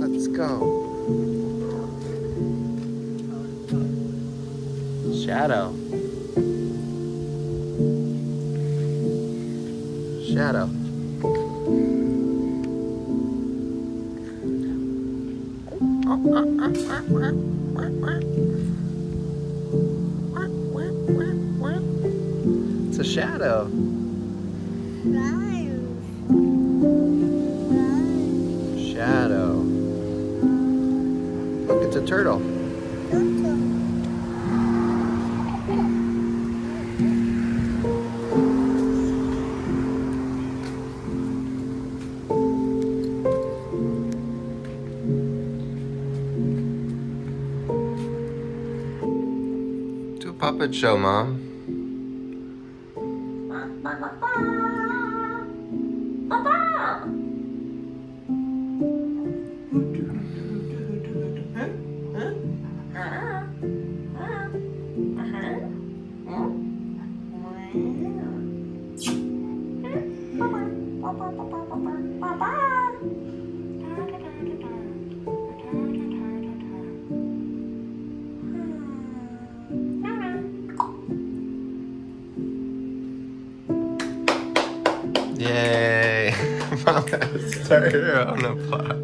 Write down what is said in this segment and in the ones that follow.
Let's go. Shadow. Shadow. It's a shadow. Shadow. Look, it's a turtle. Do a puppet show, Mom. Yeah. Yay! Mom start her own applause.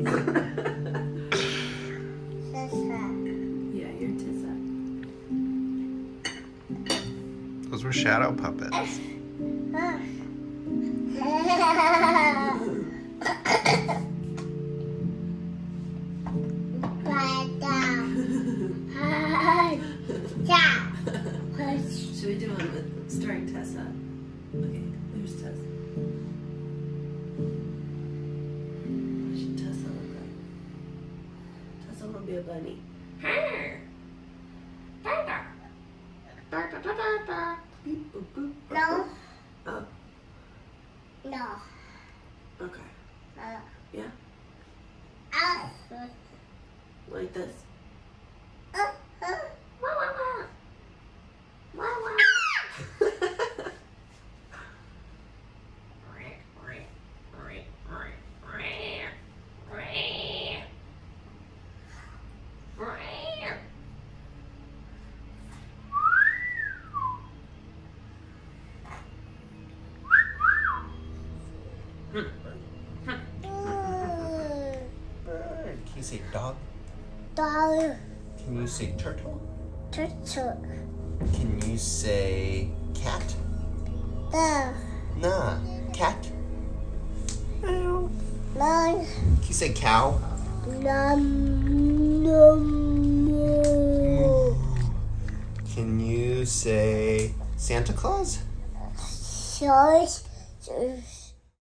Yeah, you're Tissa. Those were shadow puppets. Should we do one with starring Tessa? Okay, there's be a bunny. Beep, boop, boop. No, Oh, no. okay. Uh, Yeah, uh, like this. You say dog? Dog, Can you say turtle? turtle, Can you say cat? dog, Nah. Cat? nine, Can you say cow? num, num, Can you say Santa Claus? short,